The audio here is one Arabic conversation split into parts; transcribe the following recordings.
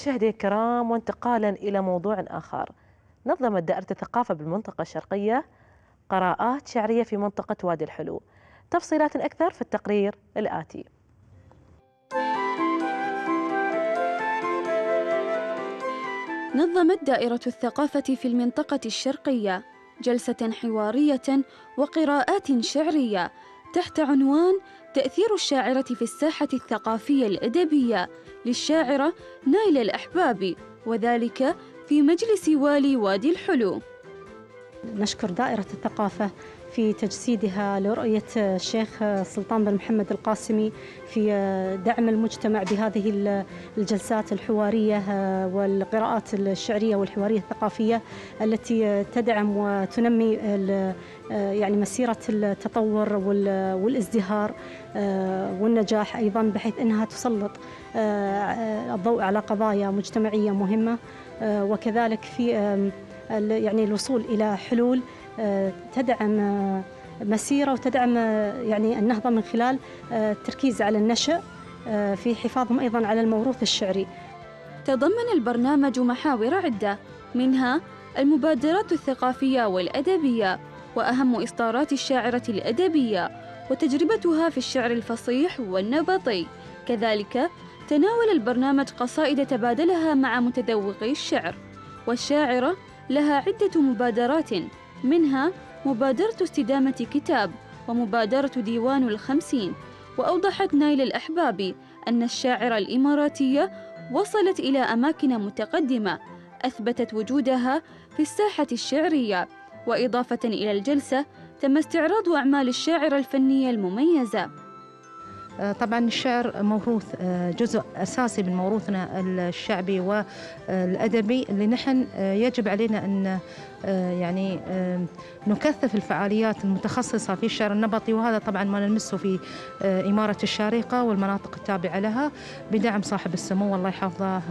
مشاهدي الكرام وانتقالا إلى موضوع آخر. نظمت دائرة الثقافة بالمنطقة الشرقية قراءات شعرية في منطقة وادي الحلو. تفصيلات أكثر في التقرير الآتي. نظمت دائرة الثقافة في المنطقة الشرقية جلسة حوارية وقراءات شعرية تحت عنوان تأثير الشاعرة في الساحة الثقافية الأدبية للشاعرة نايلة الأحبابي وذلك في مجلس والي وادي الحلو. نشكر دائرة الثقافة في تجسيدها لرؤية الشيخ سلطان بن محمد القاسمي في دعم المجتمع بهذه الجلسات الحوارية والقراءات الشعرية والحوارية الثقافية التي تدعم وتنمي يعني مسيرة التطور والازدهار والنجاح أيضا بحيث أنها تسلط الضوء على قضايا مجتمعية مهمة وكذلك في يعني الوصول إلى حلول تدعم مسيرة وتدعم يعني النهضة من خلال التركيز على النشأ في حفاظهم أيضا على الموروث الشعري. تضمن البرنامج محاور عدة منها المبادرات الثقافية والأدبية وأهم إصدارات الشاعرة الأدبية وتجربتها في الشعر الفصيح والنبطي. كذلك تناول البرنامج قصائد تبادلها مع متذوقي الشعر والشاعرة لها عدة مبادرات منها مبادرة استدامة كتاب ومبادرة ديوان الخمسين وأوضحت نايل الأحبابي أن الشاعرة الإماراتية وصلت إلى أماكن متقدمة أثبتت وجودها في الساحة الشعرية وإضافة إلى الجلسة تم استعراض أعمال الشاعرة الفنية المميزة طبعا الشعر موروث جزء أساسي من موروثنا الشعبي والأدبي اللي نحن يجب علينا أن يعني نكثف الفعاليات المتخصصة في الشعر النبطي وهذا طبعا ما نلمسه في إمارة الشارقة والمناطق التابعة لها بدعم صاحب السمو الله يحفظه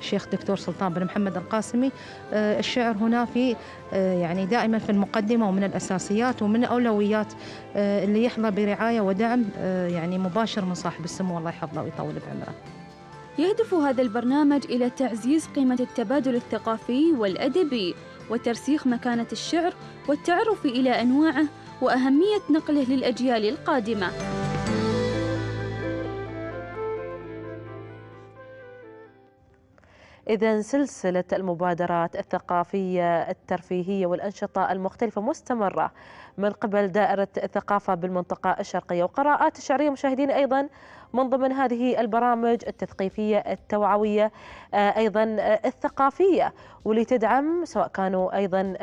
الشيخ دكتور سلطان بن محمد القاسمي. الشعر هنا في يعني دائما في المقدمة ومن الأساسيات ومن الأولويات اللي يحظى برعاية ودعم يعني مباشر من صاحب السمو الله يحفظه ويطول بعمره. يهدف هذا البرنامج إلى تعزيز قيمة التبادل الثقافي والأدبي. وترسيخ مكانة الشعر والتعرف إلى أنواعه وأهمية نقله للأجيال القادمة. إذا سلسلة المبادرات الثقافية الترفيهية والأنشطة المختلفة مستمرة من قبل دائرة الثقافة بالمنطقة الشرقية وقراءات الشعرية مشاهدين أيضا من ضمن هذه البرامج التثقيفية التوعوية أيضا الثقافية واللي تدعم سواء كانوا أيضا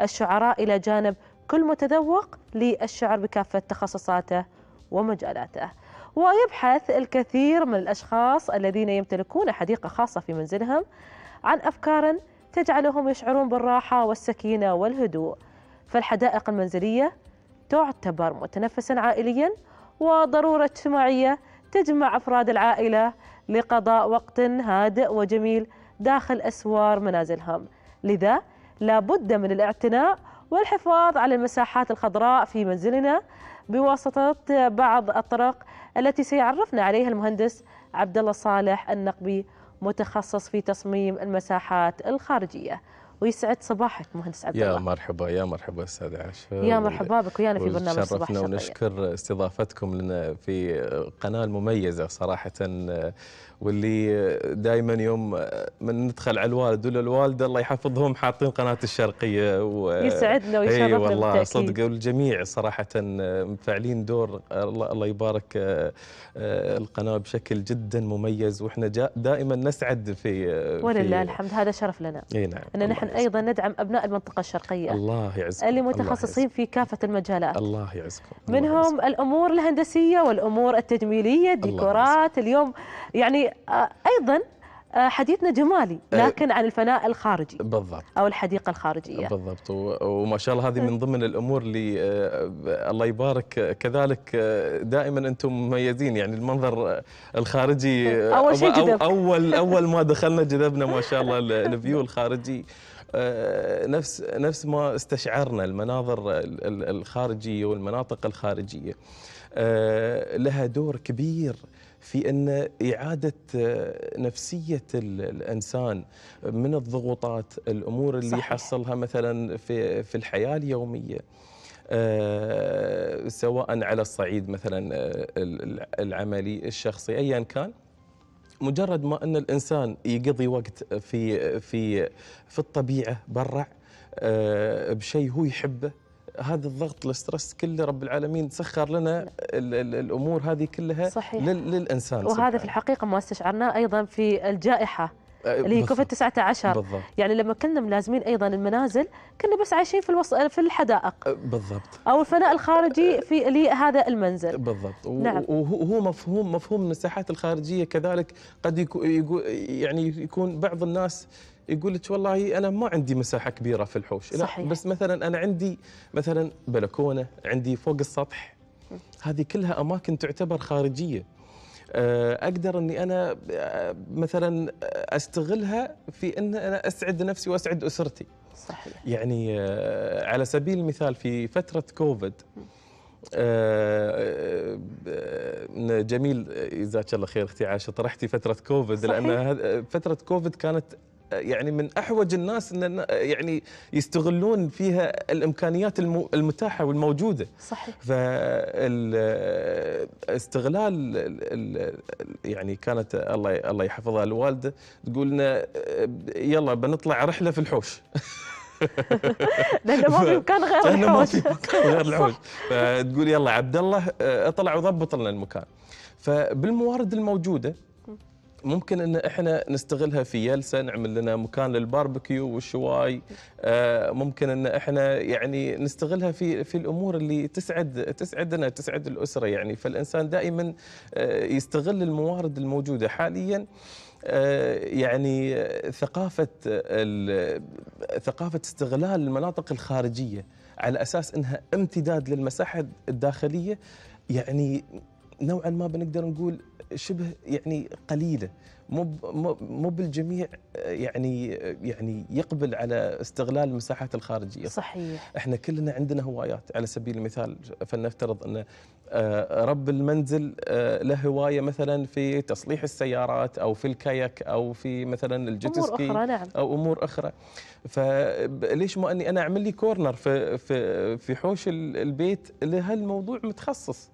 الشعراء إلى جانب كل متذوق للشعر بكافة تخصصاته ومجالاته. ويبحث الكثير من الأشخاص الذين يمتلكون حديقة خاصة في منزلهم عن أفكار تجعلهم يشعرون بالراحة والسكينة والهدوء. فالحدائق المنزلية تعتبر متنفسا عائليا وضرورة اجتماعية تجمع أفراد العائلة لقضاء وقت هادئ وجميل داخل أسوار منازلهم. لذا لا بد من الاعتناء والحفاظ على المساحات الخضراء في منزلنا بواسطة بعض الطرق التي سيعرفنا عليها المهندس عبد الله صالح النقبي متخصص في تصميم المساحات الخارجية. ويسعد صباحك مهندس عبد الله. يا مرحبا يا مرحبا أستاذ عاشور يا مرحبا بك ويانا في برنامج صباح شرفنا ونشكر استضافتكم لنا في قناة المميزه صراحة واللي دائما يوم من ندخل على الوالد ولا الوالده الله يحفظهم حاطين قناة الشرقية و... يسعدنا ويشرفنا اي والله صدق والجميع صراحة مفعلين دور الله يبارك القناة بشكل جدا مميز وإحنا دائما نسعد في ولله الحمد هذا شرف لنا. إي نعم إن نحن أيضا ندعم أبناء المنطقة الشرقية الله يعزكم اللي متخصصين في كافة المجالات. الله يعزكم منهم الله يعزكم. الأمور الهندسية والأمور التجميلية الديكورات اليوم يعني أيضا حديثنا جمالي لكن عن الفناء الخارجي بالضبط. أو الحديقة الخارجية. بالضبط. وما شاء الله هذه من ضمن الأمور اللي الله يبارك كذلك دائما أنتم مميزين. يعني المنظر الخارجي أول شيء جذب. أول أول ما دخلنا جذبنا ما شاء الله الفيو الخارجي. نفس نفس ما استشعرنا المناظر الخارجية والمناطق الخارجية. لها دور كبير في أن إعادة آه، نفسية ال- الإنسان من الضغوطات الأمور اللي صحيح. يحصلها مثلا في في الحياة اليومية آه، سواء على الصعيد مثلا آه، ال- العملي الشخصي ايا كان مجرد ما أن الإنسان يقضي وقت في في في الطبيعة برا آه، بشيء هو يحبه هذا الضغط الاسترس كله رب العالمين سخر لنا ال- ال- الأمور هذه كلها صحيح. لل- للإنسان وهذا سبحانه. في الحقيقة ما استشعرناه أيضا في الجائحة آه، اللي هي. كوفيد 19 بالضبط يعني لما كنا ملازمين أيضا المنازل كنا بس عايشين في الوص... في الحدائق آه، بالضبط أو الفناء الخارجي في لهذا المنزل بالضبط نعم. وهو هو مفهوم مفهوم المساحات الخارجية كذلك قد يكو يكو يعني يكون بعض الناس يقول لك والله أنا ما عندي مساحة كبيرة في الحوش. لا صحيح. بس مثلا أنا عندي مثلا بلكونة عندي فوق السطح. هذه كلها أماكن تعتبر خارجية. آه، أقدر إني أنا آه، مثلا أستغلها في إن أنا أسعد نفسي وأسعد أسرتي. صحيح. يعني آه، على سبيل المثال في فترة كوفيد آه، آه، جميل جزاك الله خير أختي عائشة طرحتي فترة كوفيد. لأن فترة كوفيد كانت يعني من أحوج الناس ان يعني يستغلون فيها الإمكانيات الم- المتاحة والموجودة. صحيح. فاستغلال يعني كانت الله الله يحفظها الوالدة تقول لنا آه، يلا بنطلع رحلة في الحوش. لأنه ما في مكان غير لأنه ما الحوش. في مكان غير الحوش. فتقول يلا عبد الله آه، اطلع وضبط لنا المكان. فبالموارد الموجودة ممكن إن إحنا نستغلها في يلسا نعمل لنا مكان للباربيكيو والشواي آه، ممكن إن إحنا يعني نستغلها في في الأمور اللي تسعد تسعدنا تسعد الأسرة يعني. فالإنسان دائما آه، يستغل الموارد الموجودة. حاليا آه، يعني ثقافة ثقافة استغلال المناطق الخارجية على أساس إنها امتداد للمساحة الداخلية يعني نوعا ما بنقدر نقول شبه يعني قليلة. مو مو بالجميع يعني يعني يقبل على استغلال المساحات الخارجية. صحيح. إحنا كلنا عندنا هوايات على سبيل المثال فلنفترض إن آه، رب المنزل آه، له هواية مثلا في تصليح السيارات أو في ال kayak أو في مثلا ال jet أمور ski أخرى نعم. أو أمور أخرى. فليش ما أني أنا أعمل لي corner في في في حوش ال- البيت لهالموضوع متخصص؟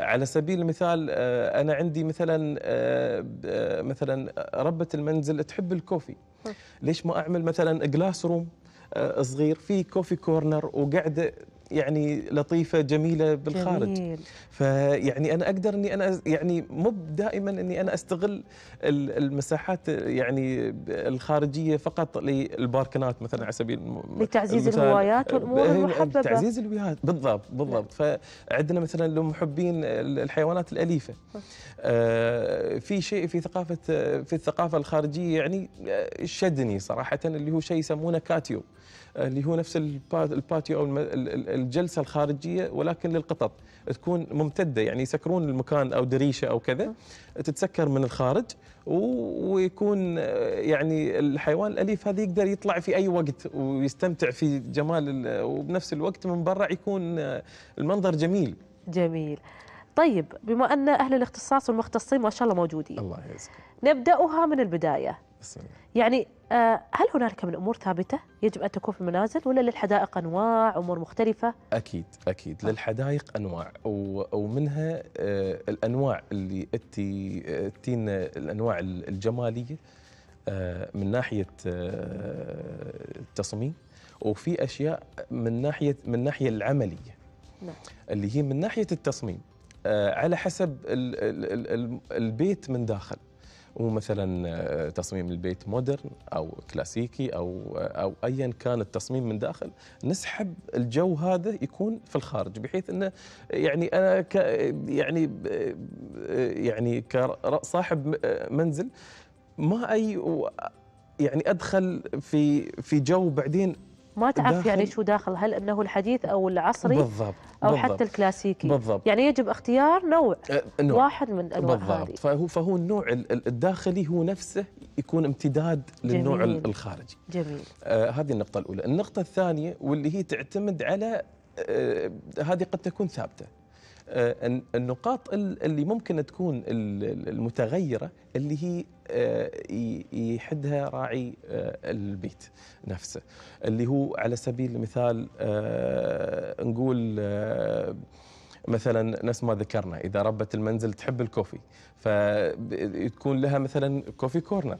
على سبيل المثال آه أنا عندي مثلا آه آه، مثلا ربة المنزل تحب ال coffee؟ ليش ما أعمل مثلا glass room آه صغير في كوفي كورنر وقعده يعني لطيفة جميلة بالخارج. جميل. فيعني أنا أقدر إني أنا يعني مو دائما إني أنا أستغل ال- المساحات يعني الخارجية فقط للباركنات مثلا على سبيل لتعزيز. الهوايات والأمور إيه، المحببة. تعزيز الهوايات. بالضبط بالضبط. فعندنا مثلا لمحبين الحيوانات الأليفة. آه، في شيء في ثقافة في الثقافة الخارجية يعني شدني صراحة اللي هو شيء يسمونه catio. اللي هو نفس ال pa- ال patio أو الجلسه الخارجية ولكن للقطط. تكون ممتدة يعني يسكرون المكان أو دريشة أو كذا تتسكر من الخارج ويكون يعني الحيوان الأليف هذا يقدر يطلع في أي وقت ويستمتع في جمال ال- وبنفس الوقت من برا يكون المنظر جميل. جميل. طيب بما أن أهل الاختصاص والمختصين ما شاء الله موجودين الله يعزك نبدأها من البداية. بسم الله. يعني هل هنالك من أمور ثابتة يجب أن تكون في المنازل ولا للحدائق أنواع أمور مختلفة؟ أكيد أكيد. للحدائق أنواع ومنها آه، الأنواع اللي اتي آه، تينا الانواع الجمالية آه، من ناحية آه، التصميم وفي أشياء من ناحية من الناحيه العملية. نعم. اللي هي من ناحية التصميم آه، على حسب ال- ال- ال- ال- البيت من داخل. ومثلا آه، تصميم البيت مودرن أو كلاسيكي أو أو ايا كان التصميم من داخل نسحب الجو هذا يكون في الخارج بحيث إنه يعني أنا ك يعني يعني كصاحب منزل ما أي يعني أدخل في في جو بعدين ما تعرف داخل- يعني شو داخل هل أنه الحديث أو العصري بالضبط أو بالضبط حتى الكلاسيكي؟ بالضبط. يعني يجب اختيار نوع آه، نوع. واحد من الأنواع هذه. بالضبط فهو فهو النوع ال- ال- الداخلي هو نفسه يكون امتداد للنوع جميل. ال- الخارجي. جميل. آه هذه النقطة الأولى. النقطة الثانية واللي هي تعتمد على آه هذه قد تكون ثابتة. الن- النقاط ال- اللي ممكن تكون ال- ال- المتغيرة اللي هي آه، يحدها راعي آه، البيت نفسه. اللي هو على سبيل المثال آه، نقول آه، مثلا نفس ما ذكرنا إذا ربة المنزل تحب الكوفي فتكون لها مثلا كوفي كورنر.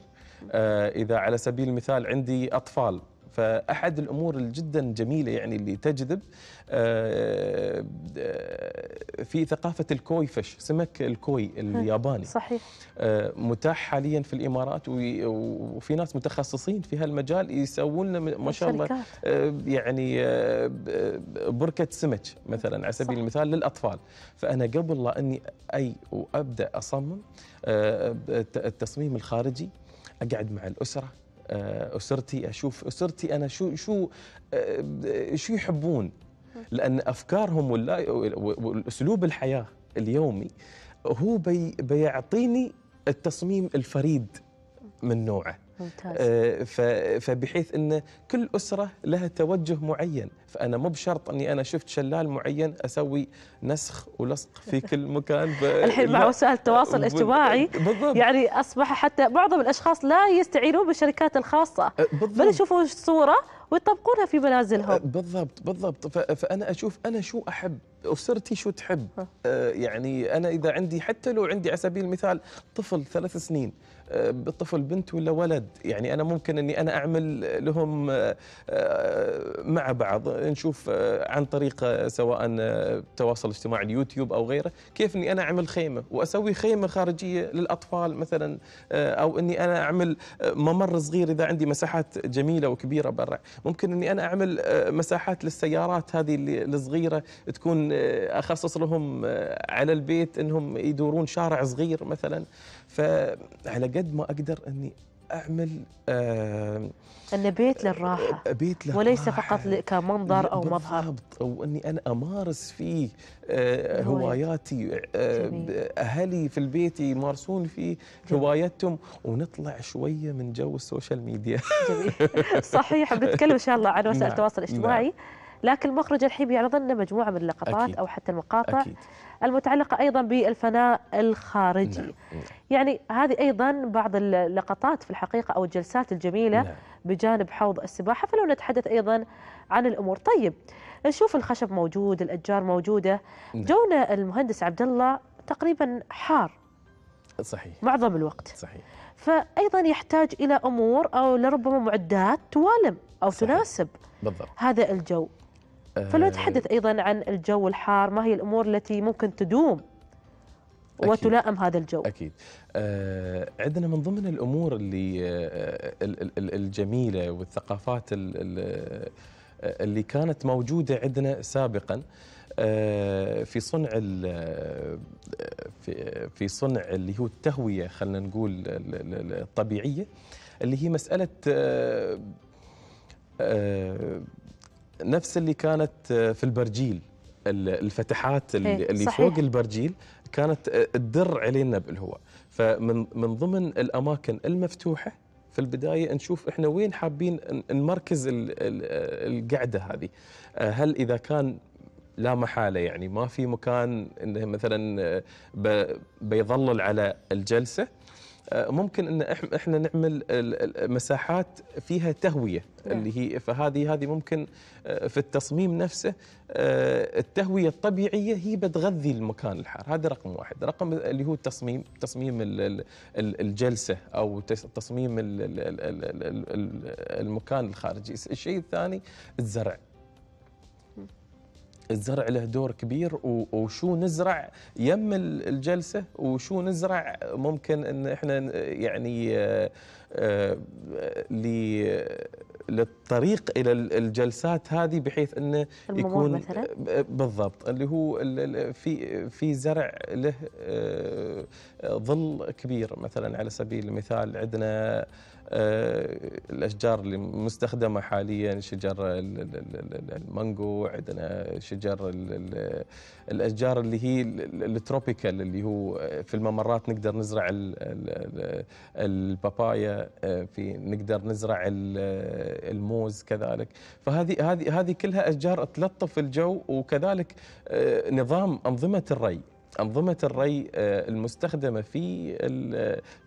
آه، إذا على سبيل المثال عندي أطفال فأحد الأمور الجدا جميلة يعني اللي تجذب آه، آه، في ثقافة الكوي فش سمك الكوي الياباني. صحيح. آه، متاح حاليا في الإمارات وفي ناس متخصصين في هالمجال يسوون لنا ما شاء الله يعني بركة سمك مثلا على سبيل. المثال للأطفال. فأنا قبل لا إني أي وأبدأ أصمم الت- التصميم الخارجي أقعد مع الأسرة أسرتي أشوف أسرتي أنا شو شو آه، شو يحبون؟ لأن أفكارهم والاسلوب الحياة اليومي هو بي بيعطيني التصميم الفريد من نوعه. ممتاز. آه، فبحيث إن كل أسرة لها توجه معين فأنا مو بشرط إني أنا شفت شلال معين أسوي نسخ ولصق في كل مكان ب- الحين مع. وسائل التواصل الاجتماعي بالضبط. يعني أصبح حتى معظم الأشخاص لا يستعينون بالشركات الخاصة. آه، بل بالضبط يشوفون صورة ويطبقونها في منازلهم. بالضبط بالضبط. ف- فأنا أشوف أنا شو أحب أسرتي شو تحب. يعني أنا إذا عندي حتى لو عندي على سبيل المثال طفل ثلاث سنين آه، طفل بنت ولا ولد؟ يعني أنا ممكن إني أنا أعمل لهم آه، مع بعض نشوف آه، عن طريق آه، سواء التواصل الاجتماعي اليوتيوب أو غيره كيف إني أنا أعمل خيمة؟ وأسوي خيمة خارجية للأطفال مثلا أو إني أنا أعمل آه، ممر صغير إذا عندي مساحات جميلة وكبيرة برا. ممكن إني أنا أعمل آه، مساحات للسيارات هذه اللي الصغيرة تكون أخصص لهم على البيت إنهم يدورون شارع صغير مثلا. فعلى قد ما أقدر إني أعمل آه، إن بيت للراحة بيت له وليس. فقط كمنظر أو مظهر واني أنا أمارس فيه آه، هوايات. هواياتي آه،. أهلي في البيت يمارسون فيه. هواياتهم ونطلع شوية من جو ال social media جميل صحيح بنتكلم إن شاء الله عن وسائل نعم، التواصل الاجتماعي لكن المخرج الحين بيعرض لنا مجموعة من اللقطات أكيد. أو حتى المقاطع أكيد المتعلقة أيضا بالفناء الخارجي نعم. يعني هذه أيضا بعض اللقطات في الحقيقة أو الجلسات الجميلة نعم. بجانب حوض السباحة فلو نتحدث أيضا عن الأمور طيب نشوف الخشب موجود الأشجار موجودة نعم. جونا المهندس عبد الله تقريبا حار صحيح معظم الوقت صحيح فايضا يحتاج إلى أمور أو لربما معدات توالم أو صحيح. تناسب بالضبط هذا الجو فلو نتحدث أيضا عن الجو الحار ما هي الأمور التي ممكن تدوم أكيد. وتلائم هذا الجو أكيد آه عندنا من ضمن الأمور اللي آه ال- ال- ال- الجميلة والثقافات ال- ال- آه، اللي كانت موجودة عندنا سابقا آه في صنع آه، في في صنع اللي هو التهوية خلينا نقول ال- ال- ال- الطبيعية اللي هي مسألة آه آه نفس اللي كانت آه، في البرجيل. ال- الفتحات اللي, إيه، اللي صحيح. فوق البرجيل كانت آه، تدر علينا بالهواء. فمن من ضمن الأماكن المفتوحة في البداية نشوف إحنا وين حابين نمركز ال- القعدة هذه. آه، هل إذا كان لا محالة يعني ما في مكان إنه مثلا آه، بيظلل على الجلسة آه، ممكن إن إحنا نعمل مساحات فيها تهوية نعم. اللي هي فهذه هذه ممكن آه، في التصميم نفسه آه، التهوية الطبيعية هي بتغذي المكان الحار. هذا رقم واحد. رقم اللي هو التصميم تصميم ال- ال- ال- الجلسة أو تصميم ال- ال- ال- ال- ال- ال- المكان الخارجي. الشيء الثاني الزرع. الزرع له دور كبير وشو نزرع يم ال- الجلسة وشو نزرع ممكن إن إحنا يعني آه، آه، للطريق إلى ال- الجلسات هذه بحيث إنه يكون مثلاً؟ ب- بالضبط اللي هو في في زرع له آه، ظل كبير مثلا على سبيل المثال عندنا آه، الأشجار اللي مستخدمة حاليا شجر ال- ال- ال- ال- المانجو عندنا شجر الأشجار اللي هي ال- ال- ال tropical اللي هو في الممرات نقدر نزرع ال- ال- ال- البابايا آه، في نقدر نزرع ال- الموز كذلك. فهذه هذه هذه كلها أشجار تلطف الجو وكذلك آه، نظام أنظمة الري. أنظمة الري آه، المستخدمة في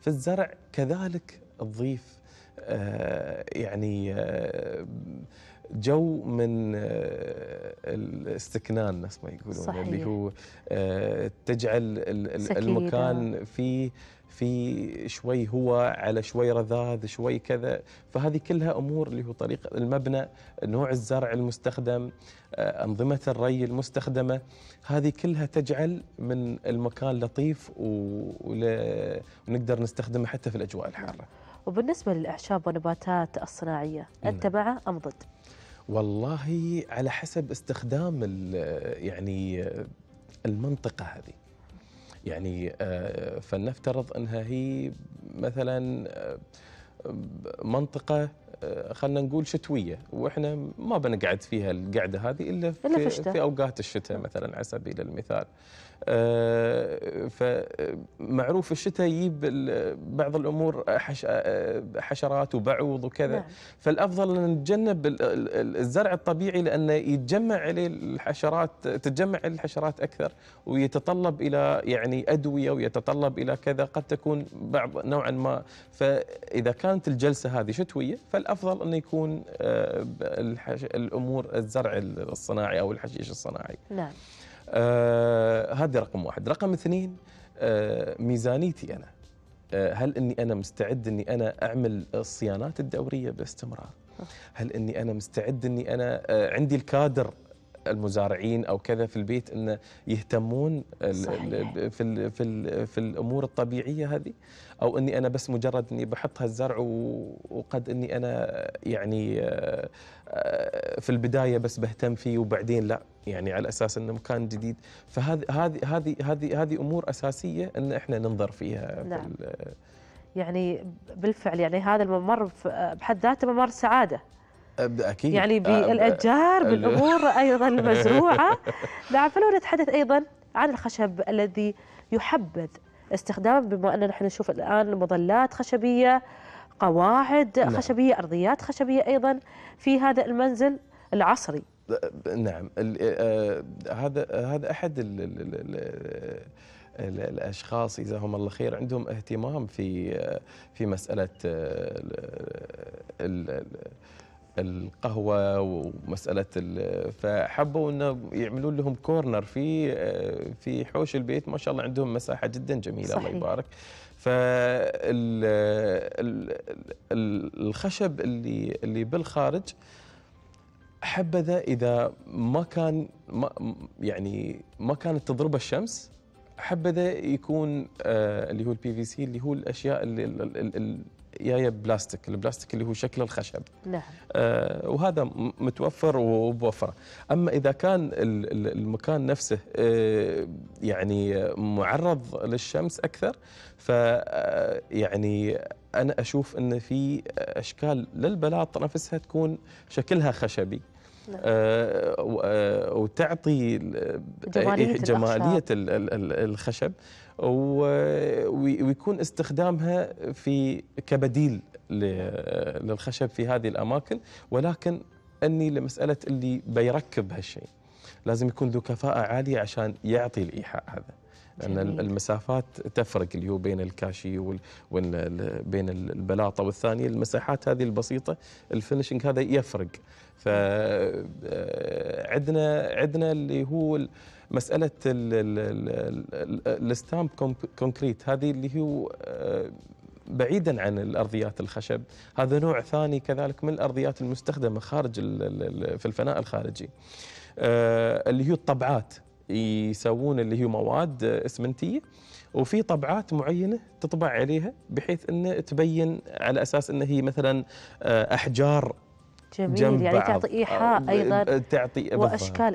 في الزرع كذلك تضيف آه، يعني آه، جو من آه، الاستكنان نفس ما يقولون صحيح. اللي هو تجعل سكينة. المكان في في شوي هو على شوي رذاذ شوي كذا فهذه كلها أمور اللي هو طريقه المبنى نوع الزرع المستخدم أنظمة الري المستخدمة هذه كلها تجعل من المكان لطيف ونقدر نستخدمه حتى في الأجواء الحارة وبالنسبة للأعشاب والنباتات الصناعية أنت مع أم ضد؟ والله على حسب استخدام يعني المنطقة هذه يعني آه، فلنفترض أنها هي مثلا آه، منطقة خلينا نقول شتوية وإحنا ما بنقعد فيها القعدة هذه إلا في في. في أوقات الشتاء مثلا على سبيل المثال آه، فمعروف الشتاء يجيب بعض الأمور حش- آه، حشرات وبعوض وكذا نعم. فالأفضل أن نتجنب ال- ال- الزرع الطبيعي لأنه يتجمع عليه الحشرات تتجمع الحشرات أكثر ويتطلب إلى يعني أدوية ويتطلب إلى كذا قد تكون بعض نوعا ما فإذا كانت الجلسة هذه شتوية فالافضل انه يكون آه، الأمور الزرع الصناعي أو الحشيش الصناعي. نعم. آه هذا رقم واحد. رقم اثنين آه ميزانيتي أنا. آه هل أني أنا مستعد أني أنا أعمل الصيانات الدورية باستمرار؟ هل أني أنا مستعد أني أنا آه عندي الكادر المزارعين أو كذا في البيت انه يهتمون صحيح. في ال في ال في الأمور الطبيعية هذه أو إني أنا بس مجرد إني بحط هالزرع وقد إني أنا يعني آه، في البداية بس بهتم فيه وبعدين لا يعني على أساس إنه مكان جديد فهذه هذه هذه هذه هذه أمور أساسية إن إحنا ننظر فيها في نعم. ال- يعني بالفعل يعني هذا الممر بحد ذاته ممر سعادة أكيد. يعني بالأشجار ال- بالأمور أيضا المزروعة نعم فلو نتحدث أيضا عن الخشب الذي يحبذ استخدامه بما أننا نحن نشوف الآن مظلات خشبية قواعد نعم. خشبية أرضيات خشبية أيضا في هذا المنزل العصري. نعم آه، هذا هذا أحد ال ال ال ال ال الأشخاص جزاهم الله خير عندهم اهتمام في آه، في مسألة آه، ال- ال- القهوة ومسألة ال- فحبوا إنه يعملون لهم كورنر في في حوش البيت ما شاء الله عندهم مساحة جدا جميلة صحيح. الله يبارك فالخشب اللي اللي بالخارج حبذا إذا ما كان ما يعني ما كانت تضربه الشمس حبذا يكون آه اللي هو ال PVC اللي هو الأشياء اللي ال- ال- ال- جاية بلاستيك البلاستيك اللي هو شكل الخشب. نعم. آه، وهذا متوفر وبوفرة أما إذا كان ال- ال- المكان نفسه آه، يعني معرض للشمس أكثر ف آه، يعني أنا أشوف إن في أشكال للبلاط نفسها تكون شكلها خشبي. نعم. آه، آه، وتعطي ال- جمالية إيه، ال- الخشب. ويكون استخدامها في كبديل للخشب في هذه الأماكن. ولكن أني لمسألة اللي بيركب هالشيء لازم يكون ذو كفاءة عالية عشان يعطي الإيحاء هذا. لأن. المسافات تفرق اللي هو بين الكاشي وال وال بين البلاطة والثانية. المساحات هذه البسيطة ال finishing هذا يفرق. ف آه، عندنا عندنا اللي هو ال- مسألة ال- ال- ال- ال- ال stamp conc- concrete هذه اللي هو آه، بعيدا عن الأرضيات الخشب هذا نوع ثاني كذلك من الأرضيات المستخدمة خارج في الفناء الخارجي. آه، اللي هي الطبعات يسوون اللي هي مواد إسمنتية وفي طبعات معينة تطبع عليها بحيث إنه تبين على أساس إنه هي مثلا آه، أحجار جميل جنب يعني بعض. تعطي إيحاء آه، أيضا تعطي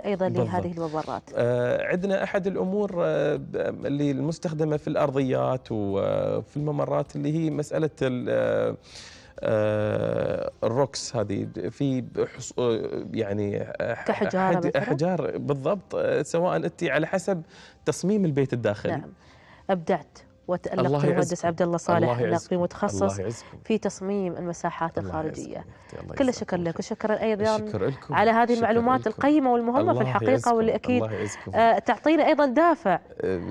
أيضا بالضبط. لهذه الممرات آه، عندنا أحد الأمور آه، اللي المستخدمة في الأرضيات وفي الممرات اللي هي مسألة ال- آه، آه، الروكس هذه. في آه، يعني مثلاً؟ أحجار بالضبط. آه، سواء انت على حسب تصميم البيت الداخلي. نعم. أبدعت. وتألقت المهندس. عبد الله صالح. الناقي متخصص في تصميم المساحات الله الخارجية كل الشكر لك. وشكرا أيضا لكم على هذه المعلومات. القيمة والمهمة في الحقيقة. واللي أكيد آه، تعطينا أيضا دافع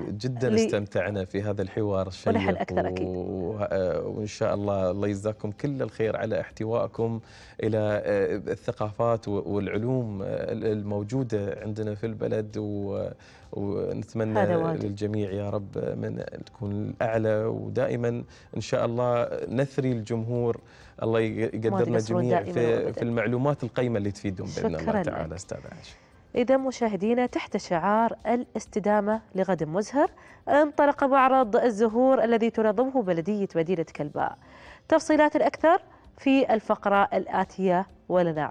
جدا لي- استمتعنا في هذا الحوار الشيق ونحن أكثر أكيد. آه، وإن شاء الله الله يجزاكم كل الخير على احتوائكم إلى آه، الثقافات والعلوم الموجودة عندنا في البلد و- ونتمنى. للجميع يا رب من تكون الأعلى ودائما إن شاء الله نثري الجمهور الله يقدرنا دائماً في. في المعلومات القيمة اللي تفيدهم بإذن شكراً الله. تعالى أستاذ عائشة إذا مشاهدينا تحت شعار الاستدامة لغد مزهر انطلق معرض الزهور الذي تنظمه بلدية مدينة كلباء تفصيلات الأكثر في الفقرة الآتية ولنا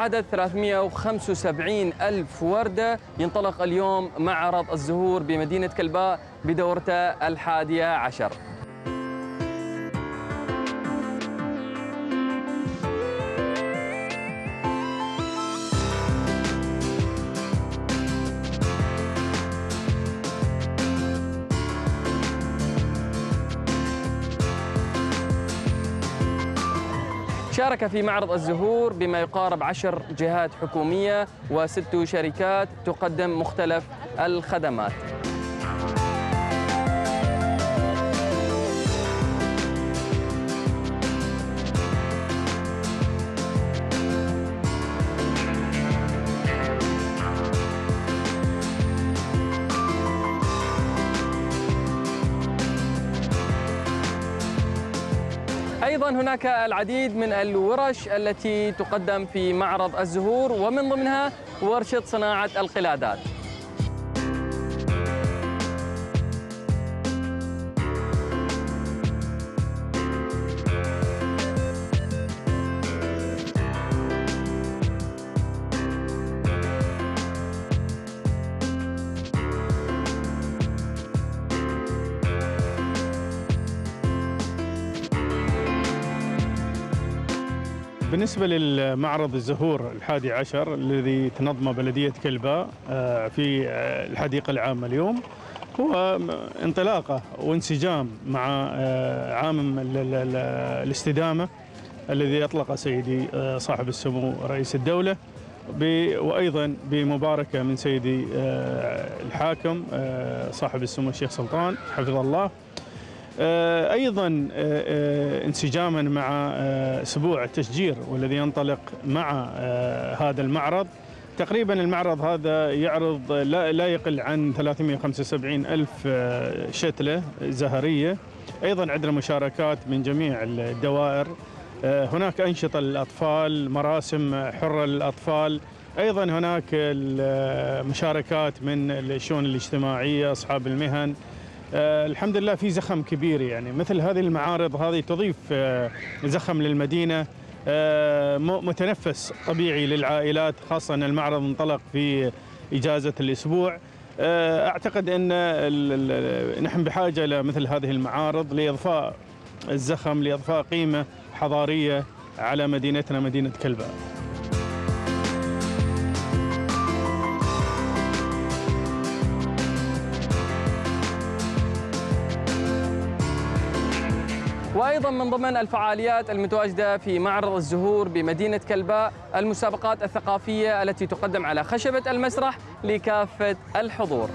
بعدد 375 ألف وردة. ينطلق اليوم معرض الزهور بمدينة كلباء بدورته الحادية عشر. شارك في معرض الزهور بما يقارب عشر جهات حكومية وست شركات تقدم مختلف الخدمات. هناك العديد من الورش التي تقدم في معرض الزهور ومن ضمنها ورشة صناعة القلادات. بالنسبة للمعرض الزهور الحادي عشر الذي تنظمه بلدية كلباء آه، في آه، الحديقة العامة اليوم هو انطلاقة وانسجام مع آه، عام ال- ال- ال- الاستدامة الذي أطلق سيدي صاحب السمو رئيس الدولة وأيضا بمباركة من سيدي الحاكم صاحب السمو الشيخ سلطان حفظه الله أيضا آه، آه، انسجاما مع آه، أسبوع التشجير والذي ينطلق مع آه، هذا المعرض. تقريبا المعرض هذا يعرض لا لا يقل عن 375 ألف آه، شتلة زهرية. أيضا عندنا مشاركات من جميع الدوائر. آه، هناك أنشطة للأطفال مراسم حرة للأطفال. أيضا هناك المشاركات من الشؤون الاجتماعية أصحاب المهن. آه، الحمد لله في زخم كبير يعني. مثل هذه المعارض هذه تضيف آه، زخم للمدينة آه، متنفس طبيعي للعائلات خاصة أن المعرض انطلق في إجازة الأسبوع. آه، أعتقد أن ال- ال- نحن بحاجة إلى مثل هذه المعارض لإضفاء الزخم لإضفاء قيمة حضارية على مدينتنا مدينة كلباء وأيضا من ضمن الفعاليات المتواجدة في معرض الزهور بمدينة كلباء المسابقات الثقافية التي تقدم على خشبة المسرح لكافة الحضور.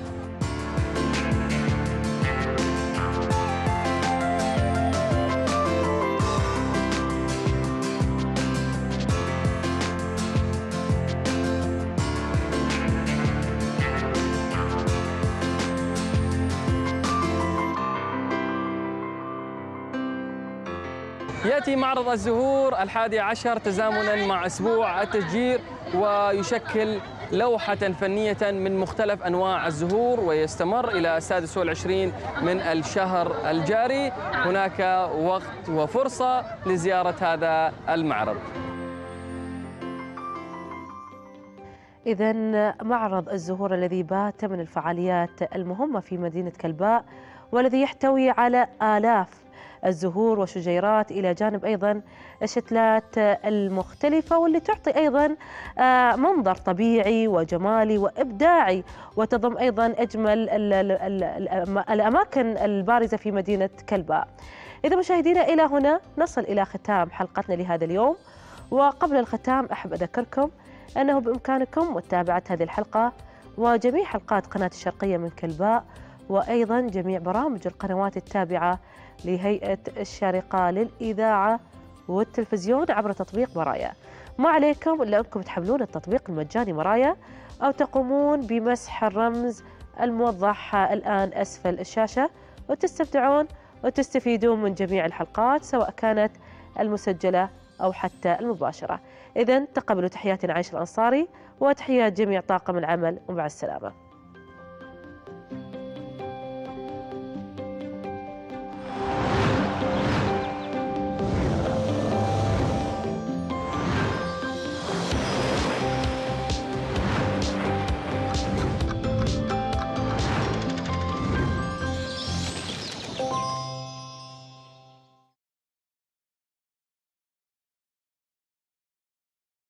يأتي معرض الزهور الحادي عشر تزامنا مع أسبوع التشجير ويشكل لوحة فنية من مختلف أنواع الزهور ويستمر إلى السادس والعشرين من الشهر الجاري. هناك وقت وفرصة لزيارة هذا المعرض. إذا معرض الزهور الذي بات من الفعاليات المهمة في مدينة كلباء والذي يحتوي على آلاف الزهور وشجيرات إلى جانب أيضا الشتلات المختلفة واللي تعطي أيضا آه، منظر طبيعي وجمالي وإبداعي. وتضم أيضا أجمل الأماكن البارزة في مدينة كلباء إذا مشاهدينا إلى هنا نصل إلى ختام حلقتنا لهذا اليوم. وقبل الختام أحب أذكركم أنه بإمكانكم متابعة هذه الحلقة وجميع حلقات قناة الشرقية من كلباء وأيضا جميع برامج القنوات التابعة لهيئة الشارقة للإذاعة والتلفزيون عبر تطبيق مرايا. ما عليكم إلا أنكم تحملون التطبيق المجاني مرايا أو تقومون بمسح الرمز الموضح الآن أسفل الشاشة وتستمتعون وتستفيدون من جميع الحلقات سواء كانت المسجلة أو حتى المباشرة. إذا تقبلوا تحياتنا عايش الأنصاري وتحيات جميع طاقم العمل ومع السلامة.